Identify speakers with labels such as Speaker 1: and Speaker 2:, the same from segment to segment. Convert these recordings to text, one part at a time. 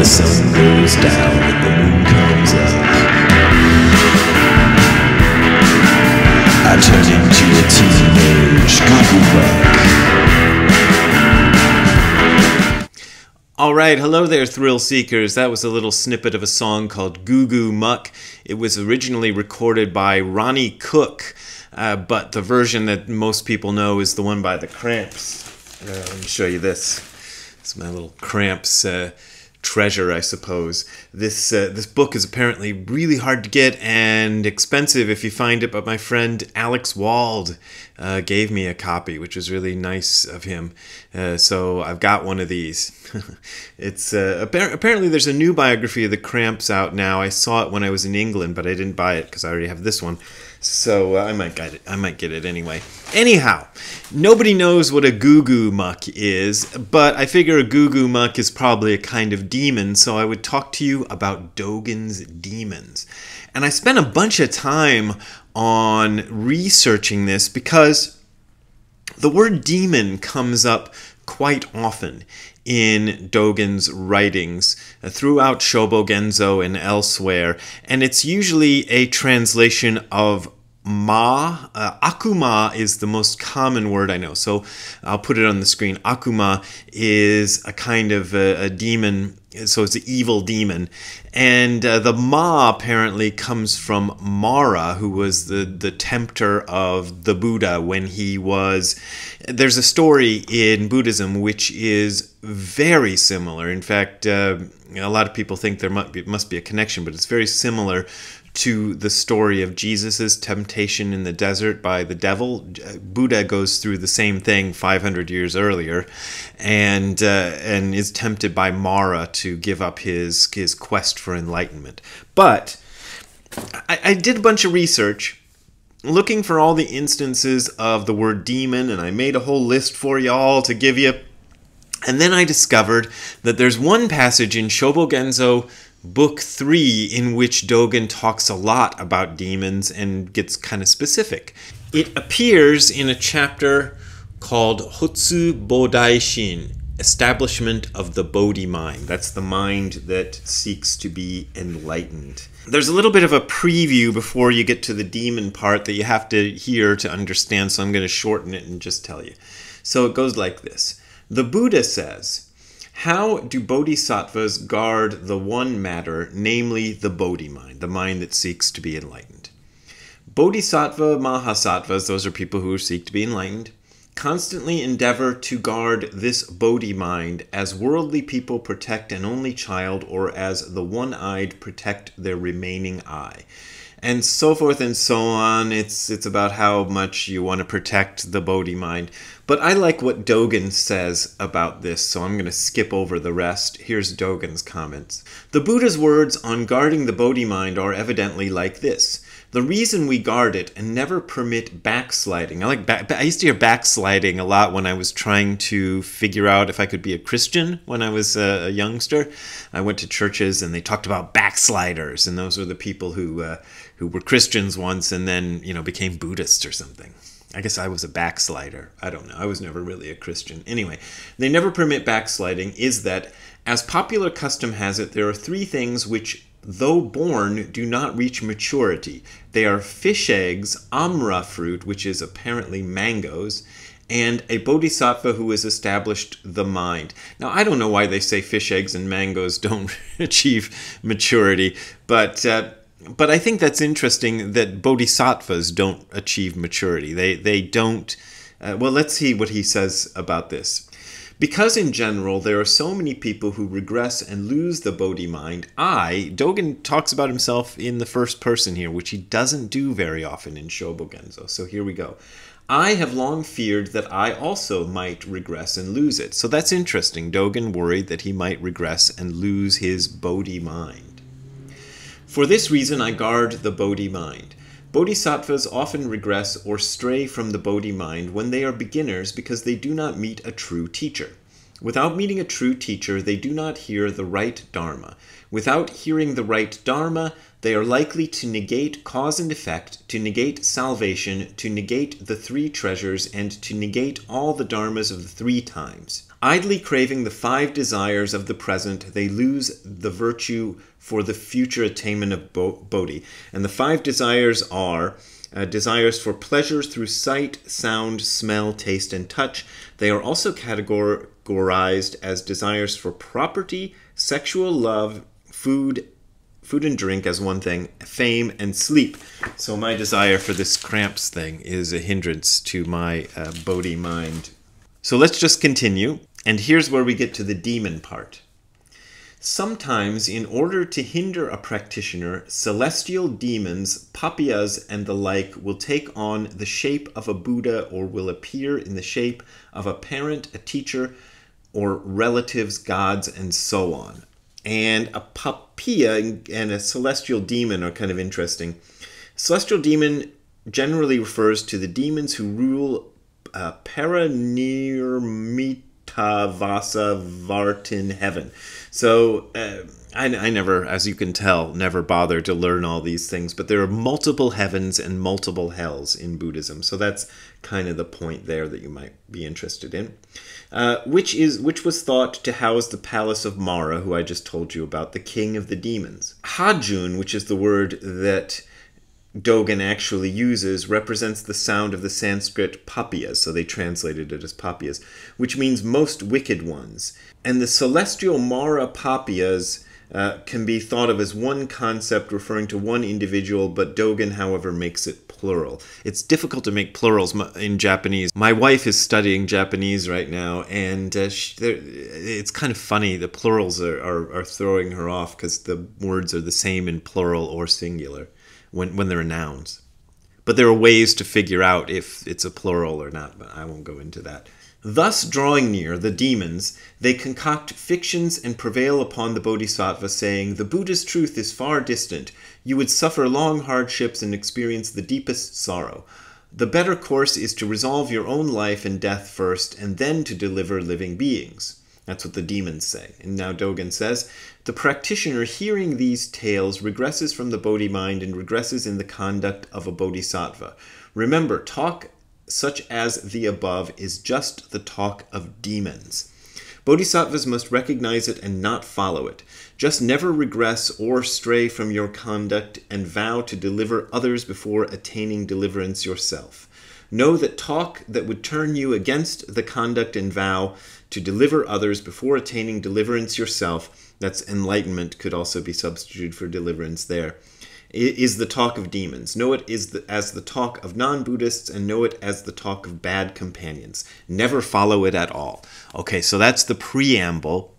Speaker 1: the sun goes down and the moon comes up. I turn into a teenage.
Speaker 2: All right, hello there, thrill seekers. That was a little snippet of a song called Goo Goo Muck. It was originally recorded by Ronnie Cook, uh, but the version that most people know is the one by the Cramps. Uh, let me show you this. It's my little Cramps uh, treasure, I suppose. This uh, this book is apparently really hard to get and expensive if you find it. But my friend Alex Wald uh, gave me a copy, which was really nice of him. Uh, so I've got one of these. it's uh, appar- apparently there's a new biography of the Cramps out now. I saw it when I was in England, but I didn't buy it because I already have this one. So uh, I might get it. I might get it anyway. Anyhow, nobody knows what a goo goo muck is, but I figure a goo goo muck is probably a kind of demon, so I would talk to you about Dogen's demons. And I spent a bunch of time on researching this because the word demon comes up quite often in Dogen's writings uh, throughout Shobogenzo and elsewhere, and it's usually a translation of ma. Uh, akuma is the most common word I know, so I'll put it on the screen. Akuma is a kind of a, a demon, so it's an evil demon, and uh, the ma apparently comes from Mara, who was the the tempter of the Buddha when he was. There's a story in Buddhism which is very similar. In fact, uh, a lot of people think there must be, must be a connection, but it's very similar to the story of Jesus' temptation in the desert by the devil. Buddha goes through the same thing 500 years earlier, and uh, and is tempted by Mara to give up his his quest for enlightenment. But I, I did a bunch of research looking for all the instances of the word demon, and I made a whole list for y'all to give you. And then I discovered that there's one passage in Shobogenzo book three in which Dogen talks a lot about demons and gets kind of specific. It appears in a chapter called Hotsu Bodaishin, Establishment of the Bodhi Mind. That's the mind that seeks to be enlightened. There's a little bit of a preview before you get to the demon part that you have to hear to understand, so I'm going to shorten it and just tell you. So it goes like this The Buddha says, how do bodhisattvas guard the one matter, namely the bodhi mind, the mind that seeks to be enlightened? Bodhisattva mahasattvas, those are people who seek to be enlightened, constantly endeavor to guard this bodhi mind as worldly people protect an only child or as the one eyed protect their remaining eye and so forth and so on. It's it's about how much you want to protect the Bodhi mind. But I like what Dogen says about this, so I'm going to skip over the rest. Here's Dogen's comments. The Buddha's words on guarding the Bodhi mind are evidently like this. The reason we guard it and never permit backsliding. I like I used to hear backsliding a lot when I was trying to figure out if I could be a Christian when I was a, a youngster. I went to churches and they talked about backsliders, and those were the people who uh, who were Christians once and then you know became Buddhists or something. I guess I was a backslider. I don't know. I was never really a Christian. Anyway, they never permit backsliding. Is that as popular custom has it, there are three things which though born, do not reach maturity. They are fish eggs, amra fruit, which is apparently mangoes, and a bodhisattva who has established the mind. Now, I don't know why they say fish eggs and mangoes don't achieve maturity, but. Uh, but I think that's interesting that bodhisattvas don't achieve maturity. They they don't. Uh, well, let's see what he says about this. Because in general there are so many people who regress and lose the Bodhi mind, I, Dogen talks about himself in the first person here, which he doesn't do very often in Shobogenzo. So here we go. I have long feared that I also might regress and lose it. So that's interesting. Dogen worried that he might regress and lose his Bodhi mind. For this reason, I guard the Bodhi mind. Bodhisattvas often regress or stray from the Bodhi mind when they are beginners because they do not meet a true teacher. Without meeting a true teacher, they do not hear the right Dharma. Without hearing the right Dharma, they are likely to negate cause and effect, to negate salvation, to negate the three treasures, and to negate all the Dharmas of the three times. Idly craving the five desires of the present, they lose the virtue for the future attainment of Bodhi. And the five desires are uh, desires for pleasures through sight, sound, smell, taste, and touch. They are also categorized as desires for property, sexual love, food, food and drink as one thing, fame and sleep. So my desire for this cramps thing is a hindrance to my uh, Bodhi mind. So let's just continue. And here's where we get to the demon part. Sometimes, in order to hinder a practitioner, celestial demons, papiyas, and the like will take on the shape of a Buddha or will appear in the shape of a parent, a teacher, or relatives, gods, and so on. And a papiya and a celestial demon are kind of interesting. Celestial demon generally refers to the demons who rule uh, Paranirmita Vasa Vartin heaven. So uh, I, I never, as you can tell, never bothered to learn all these things, but there are multiple heavens and multiple hells in Buddhism. So that's kind of the point there that you might be interested in. Uh, which is which was thought to house the palace of Mara, who I just told you about, the king of the demons. Hajun, which is the word that Dogen actually uses represents the sound of the Sanskrit papiyas, so they translated it as papiyas, which means most wicked ones. And the celestial Mara papiyas uh, can be thought of as one concept referring to one individual, but Dogen, however, makes it plural. It's difficult to make plurals in Japanese. My wife is studying Japanese right now, and uh, she, it's kind of funny. The plurals are, are, are throwing her off because the words are the same in plural or singular when, when they're nouns. But there are ways to figure out if it's a plural or not, but I won't go into that. Thus, drawing near the demons, they concoct fictions and prevail upon the bodhisattva, saying, The Buddha's truth is far distant. You would suffer long hardships and experience the deepest sorrow. The better course is to resolve your own life and death first, and then to deliver living beings. That's what the demons say. And now Dogen says, the practitioner hearing these tales regresses from the Bodhi mind and regresses in the conduct of a bodhisattva. Remember, talk such as the above is just the talk of demons. Bodhisattvas must recognize it and not follow it. Just never regress or stray from your conduct and vow to deliver others before attaining deliverance yourself. Know that talk that would turn you against the conduct and vow to deliver others before attaining deliverance yourself, that's enlightenment, could also be substituted for deliverance there, is the talk of demons. Know it is the, as the talk of non Buddhists and know it as the talk of bad companions. Never follow it at all. Okay, so that's the preamble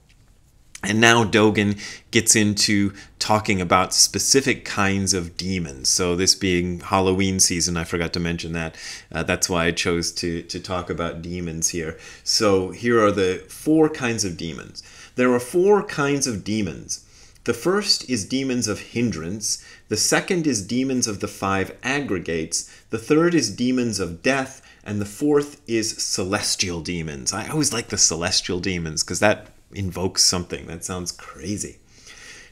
Speaker 2: and now Dogen gets into talking about specific kinds of demons. So this being Halloween season, I forgot to mention that. Uh, that's why I chose to, to talk about demons here. So here are the four kinds of demons. There are four kinds of demons. The first is demons of hindrance. The second is demons of the five aggregates. The third is demons of death. And the fourth is celestial demons. I always like the celestial demons because that invokes something. That sounds crazy.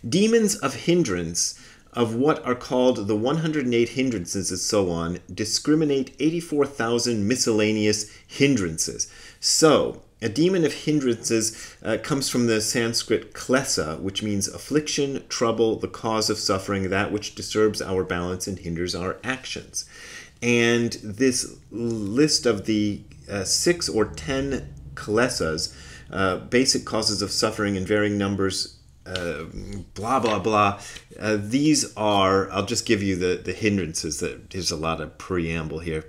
Speaker 2: Demons of hindrance, of what are called the 108 hindrances and so on, discriminate 84,000 miscellaneous hindrances. So, a demon of hindrances uh, comes from the Sanskrit klesa, which means affliction, trouble, the cause of suffering, that which disturbs our balance and hinders our actions. And this list of the uh, six or ten klesas uh, basic causes of suffering in varying numbers, uh, blah, blah, blah. Uh, these are, I'll just give you the, the hindrances. That There's a lot of preamble here.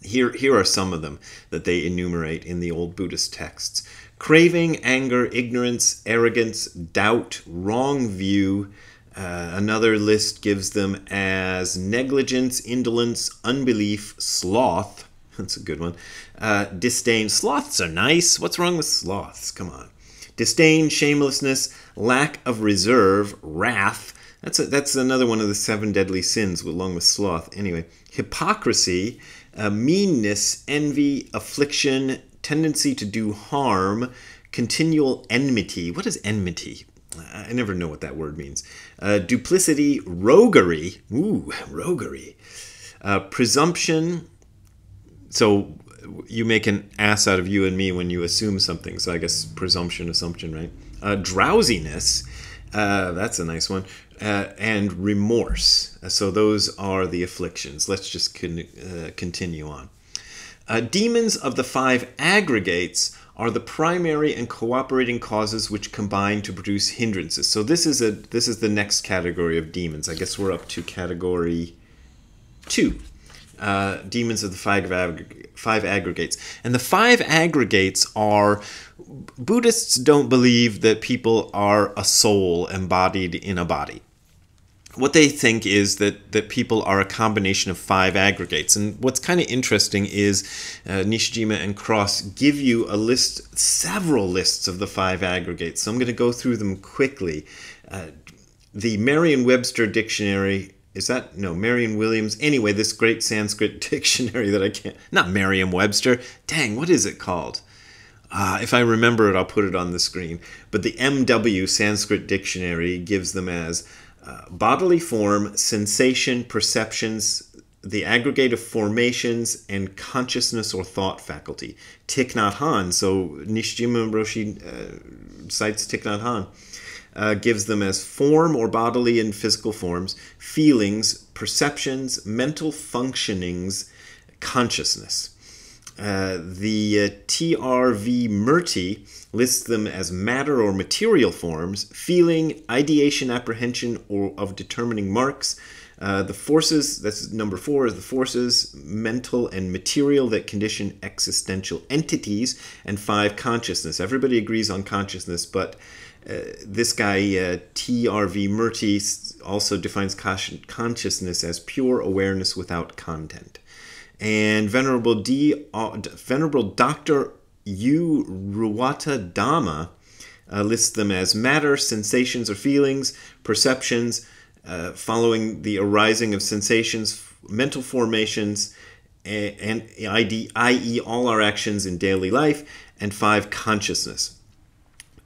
Speaker 2: Here, here are some of them that they enumerate in the old Buddhist texts craving, anger, ignorance, arrogance, doubt, wrong view. Uh, another list gives them as negligence, indolence, unbelief, sloth, that's a good one. Uh, disdain. Sloths are nice. What's wrong with sloths? Come on. Disdain, shamelessness, lack of reserve, wrath. That's a, that's another one of the seven deadly sins, along with sloth. Anyway, hypocrisy, uh, meanness, envy, affliction, tendency to do harm, continual enmity. What is enmity? I never know what that word means. Uh, duplicity, roguery. Ooh, roguery. Uh, presumption. So you make an ass out of you and me when you assume something. So I guess presumption, assumption, right? Uh, drowsiness. Uh, that's a nice one. Uh, and remorse. So those are the afflictions. Let's just con- uh, continue on. Uh, demons of the five aggregates are the primary and cooperating causes which combine to produce hindrances. So this is a this is the next category of demons. I guess we're up to category two. Uh, demons of the five, ag- five aggregates. And the five aggregates are Buddhists don't believe that people are a soul embodied in a body what they think is that that people are a combination of five aggregates. And what's kind of interesting is uh, Nishijima and Cross give you a list, several lists of the five aggregates. So I'm going to go through them quickly. Uh, the Merriam-Webster dictionary is that no Merriam-Williams? Anyway, this great Sanskrit dictionary that I can't not Merriam-Webster. Dang, what is it called? Uh, if I remember it, I'll put it on the screen. But the MW Sanskrit dictionary gives them as uh, bodily form, sensation, perceptions, the aggregate of formations, and consciousness or thought faculty. Thich Nhat Hanh, so Nishijima Roshi uh, cites Thich Nhat Hanh, uh, gives them as form or bodily and physical forms, feelings, perceptions, mental functionings, consciousness. Uh, the uh, TRV Murti lists them as matter or material forms, feeling, ideation, apprehension, or of determining marks. Uh, the forces, that's number four, is the forces, mental and material that condition existential entities, and five, consciousness. Everybody agrees on consciousness, but this guy, uh, TRV Murti, also defines consciousness as pure awareness without content and Venerable D, uh, Venerable Doctor U Rewata Dhamma uh, lists them as matter, sensations or feelings, perceptions, uh, following the arising of sensations, mental formations, and, and i.e., all our actions in daily life, and five, consciousness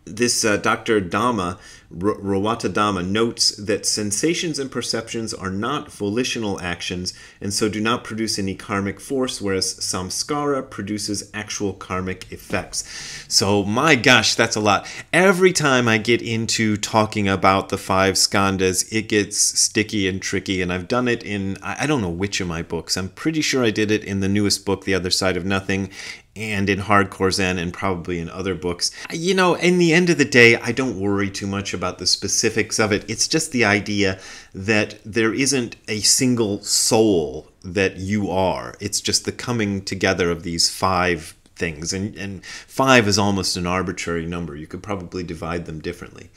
Speaker 2: this uh, Dr. Dhamma, R- Rewata Dhamma, notes that sensations and perceptions are not volitional actions and so do not produce any karmic force, whereas samskara produces actual karmic effects. So, my gosh, that's a lot. Every time I get into talking about the five skandhas, it gets sticky and tricky, and I've done it in, I don't know which of my books. I'm pretty sure I did it in the newest book, The Other Side of Nothing, and in Hardcore Zen and probably in other books. You know, in the end of the day, I don't worry too much about the specifics of it. It's just the idea that there isn't a single soul that you are. It's just the coming together of these five things. And, and five is almost an arbitrary number. You could probably divide them differently.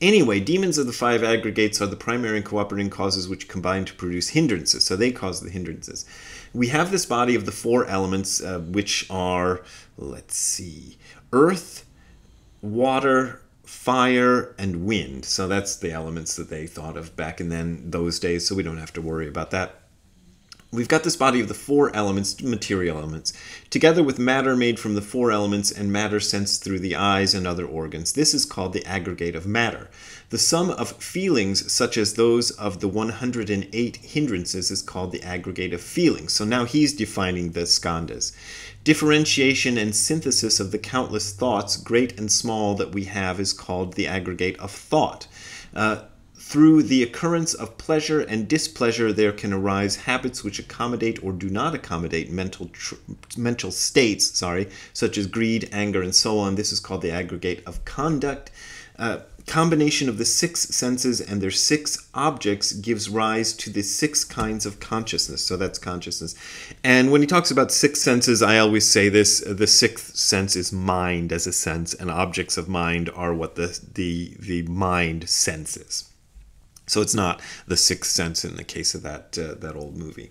Speaker 2: Anyway, demons of the five aggregates are the primary and cooperating causes which combine to produce hindrances. So they cause the hindrances we have this body of the four elements, uh, which are, let's see, earth, water, fire, and wind. So that's the elements that they thought of back in then those days. So we don't have to worry about that. We've got this body of the four elements, material elements, together with matter made from the four elements and matter sensed through the eyes and other organs. This is called the aggregate of matter. The sum of feelings, such as those of the 108 hindrances, is called the aggregate of feelings. So now he's defining the skandhas. Differentiation and synthesis of the countless thoughts, great and small, that we have is called the aggregate of thought. Uh, through the occurrence of pleasure and displeasure, there can arise habits which accommodate or do not accommodate mental mental states, sorry, such as greed, anger, and so on. This is called the aggregate of conduct. Uh, combination of the six senses and their six objects gives rise to the six kinds of consciousness. So that's consciousness. And when he talks about six senses, I always say this the sixth sense is mind as a sense, and objects of mind are what the, the, the mind senses. So it's not the sixth sense in the case of that, uh, that old movie.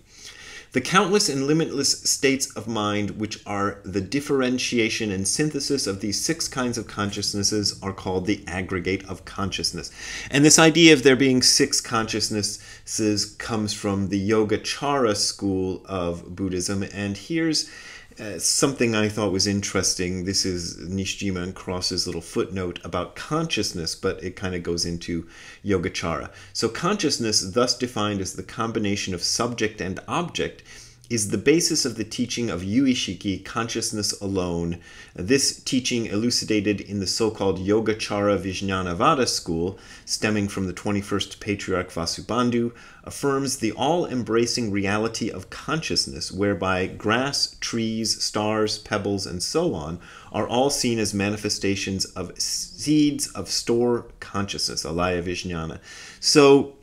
Speaker 2: The countless and limitless states of mind, which are the differentiation and synthesis of these six kinds of consciousnesses, are called the aggregate of consciousness. And this idea of there being six consciousnesses comes from the Yogacara school of Buddhism. And here's uh, something I thought was interesting. This is Nishijima and Cross's little footnote about consciousness, but it kind of goes into Yogacara. So, consciousness, thus defined as the combination of subject and object, is the basis of the teaching of Yuishiki, consciousness alone. This teaching, elucidated in the so called Yogacara Vijnanavada school, stemming from the 21st Patriarch Vasubandhu, affirms the all embracing reality of consciousness, whereby grass, trees, stars, pebbles, and so on are all seen as manifestations of seeds of store consciousness, alaya vijnana. So,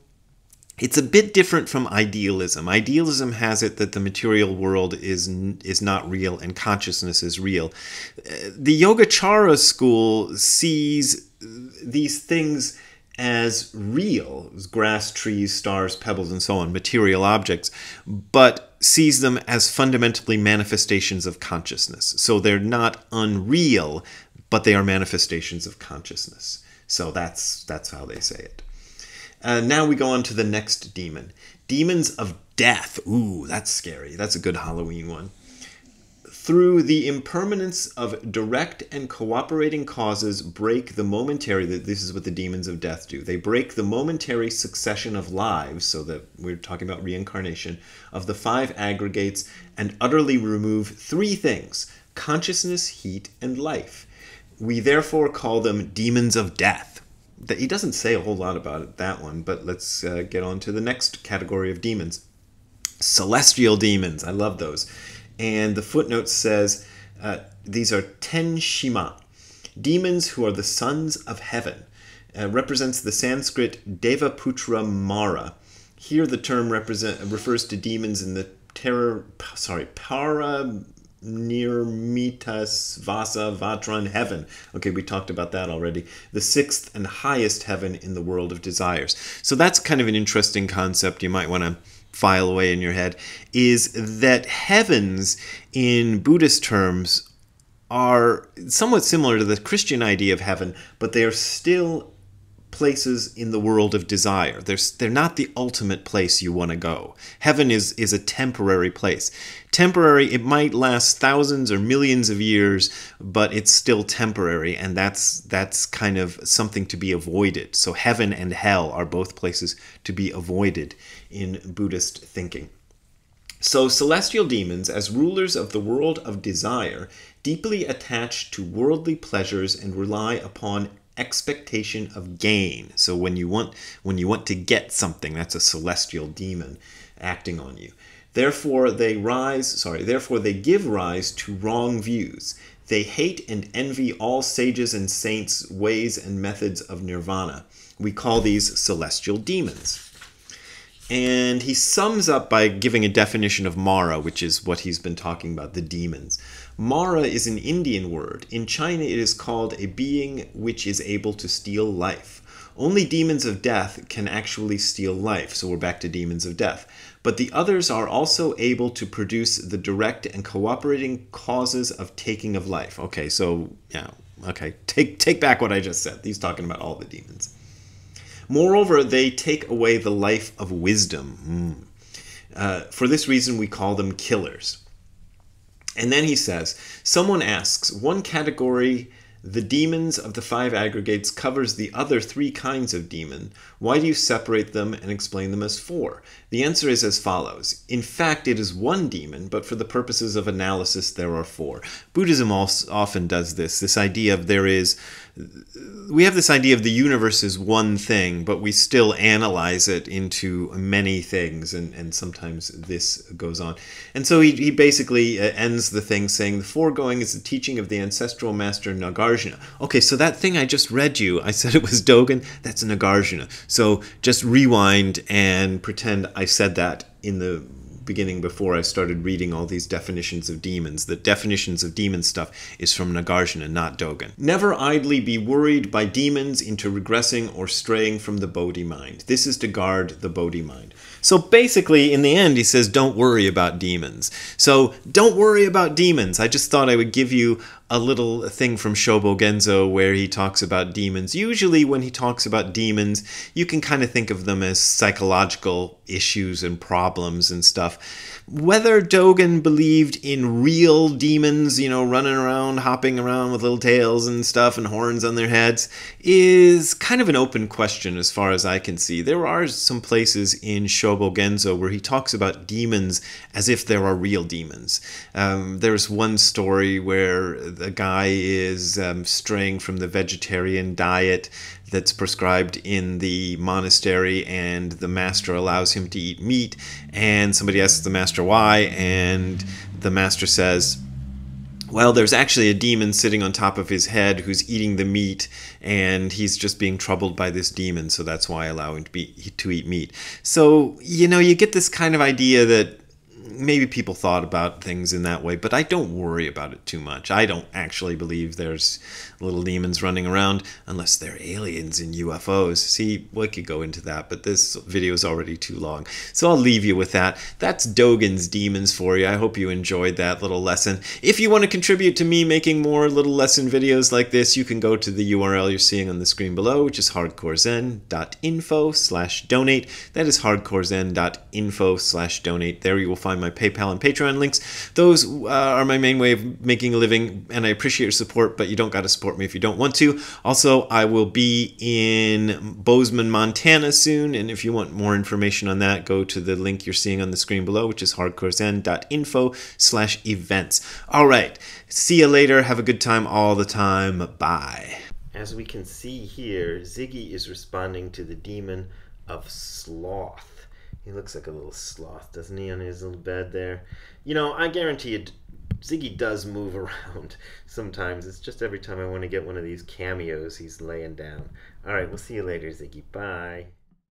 Speaker 2: it's a bit different from idealism. Idealism has it that the material world is is not real and consciousness is real. Uh, the Yogacara school sees these things as real, grass, trees, stars, pebbles, and so on, material objects, but sees them as fundamentally manifestations of consciousness. So they're not unreal, but they are manifestations of consciousness. So that's that's how they say it. Uh, now we go on to the next demon. Demons of death. Ooh, that's scary. That's a good Halloween one. Through the impermanence of direct and cooperating causes, break the momentary. This is what the demons of death do. They break the momentary succession of lives, so that we're talking about reincarnation, of the five aggregates, and utterly remove three things consciousness, heat, and life. We therefore call them demons of death he doesn't say a whole lot about it, that one, but let's uh, get on to the next category of demons. Celestial demons. I love those. And the footnote says uh, these are Ten Shima, demons who are the sons of heaven. Uh, represents the Sanskrit Devaputra Mara. Here the term represent, refers to demons in the terror, sorry, para Nirmitas Vasa Vatran heaven. Okay, we talked about that already. The sixth and highest heaven in the world of desires. So that's kind of an interesting concept you might want to file away in your head is that heavens in Buddhist terms are somewhat similar to the Christian idea of heaven, but they are still places in the world of desire. They're, they're not the ultimate place you want to go. Heaven is, is a temporary place. Temporary, it might last thousands or millions of years, but it's still temporary, and that's that's kind of something to be avoided. So heaven and hell are both places to be avoided in Buddhist thinking. So celestial demons, as rulers of the world of desire, deeply attached to worldly pleasures and rely upon expectation of gain. So when you want when you want to get something, that's a celestial demon acting on you. Therefore they rise, sorry, therefore they give rise to wrong views. They hate and envy all sages and saints' ways and methods of nirvana. We call these celestial demons. And he sums up by giving a definition of Mara, which is what he's been talking about the demons. Mara is an Indian word. In China, it is called a being which is able to steal life. Only demons of death can actually steal life, so we're back to demons of death. But the others are also able to produce the direct and cooperating causes of taking of life. Okay, so yeah, okay, take take back what I just said. He's talking about all the demons. Moreover, they take away the life of wisdom. Mm. Uh, for this reason, we call them killers. And then he says, someone asks, one category, the demons of the five aggregates, covers the other three kinds of demon. Why do you separate them and explain them as four? The answer is as follows. In fact, it is one demon, but for the purposes of analysis, there are four. Buddhism often does this this idea of there is we have this idea of the universe is one thing, but we still analyze it into many things, and, and sometimes this goes on. And so he, he basically uh, ends the thing saying, The foregoing is the teaching of the ancestral master Nagarjuna. Okay, so that thing I just read you, I said it was Dogen, that's Nagarjuna. So just rewind and pretend I said that in the beginning before I started reading all these definitions of demons. The definitions of demon stuff is from Nagarjuna, not Dogen. Never idly be worried by demons into regressing or straying from the Bodhi mind. This is to guard the Bodhi mind. So basically, in the end, he says, don't worry about demons. So don't worry about demons. I just thought I would give you a little thing from Shobo Genzo where he talks about demons. Usually, when he talks about demons, you can kind of think of them as psychological issues and problems and stuff. Whether Dogen believed in real demons, you know, running around, hopping around with little tails and stuff and horns on their heads, is kind of an open question as far as I can see. There are some places in Shobo Genzo where he talks about demons as if there are real demons. Um, there's one story where the guy is um, straying from the vegetarian diet that's prescribed in the monastery, and the master allows him to eat meat. And somebody asks the master why, and the master says, well, there's actually a demon sitting on top of his head who's eating the meat, and he's just being troubled by this demon, so that's why I allow him to, be, to eat meat. So, you know, you get this kind of idea that maybe people thought about things in that way, but I don't worry about it too much. I don't actually believe there's little demons running around unless they're aliens and UFOs. See, we could go into that, but this video is already too long. So I'll leave you with that. That's Dogen's Demons for you. I hope you enjoyed that little lesson. If you want to contribute to me making more little lesson videos like this, you can go to the URL you're seeing on the screen below, which is hardcorezen.info slash donate. That is hardcorezen.info slash donate. There you will find my PayPal and Patreon links. Those uh, are my main way of making a living, and I appreciate your support, but you don't got to support me if you don't want to. Also, I will be in Bozeman, Montana soon, and if you want more information on that, go to the link you're seeing on the screen below, which is hardcorezen.info slash events. All right, see you later. Have a good time all the time. Bye. As we can see here, Ziggy is responding to the demon of sloth. He looks like a little sloth, doesn't he, on his little bed there? You know, I guarantee you, Ziggy does move around sometimes. It's just every time I want to get one of these cameos, he's laying down. All right, we'll see you later, Ziggy. Bye.